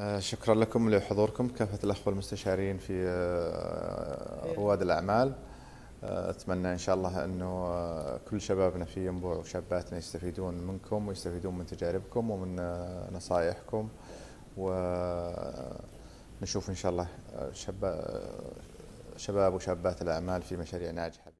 آه، شكرا لكم لحضوركم. كافة الأخوة المستشارين في آه، رواد الأعمال. آه، أتمنى إن شاء الله أنه كل شبابنا في ينبوع وشاباتنا يستفيدون منكم ويستفيدون من تجاربكم ومن نصائحكم. ونشوف إن شاء الله شباب وشابات الأعمال في مشاريع ناجحة.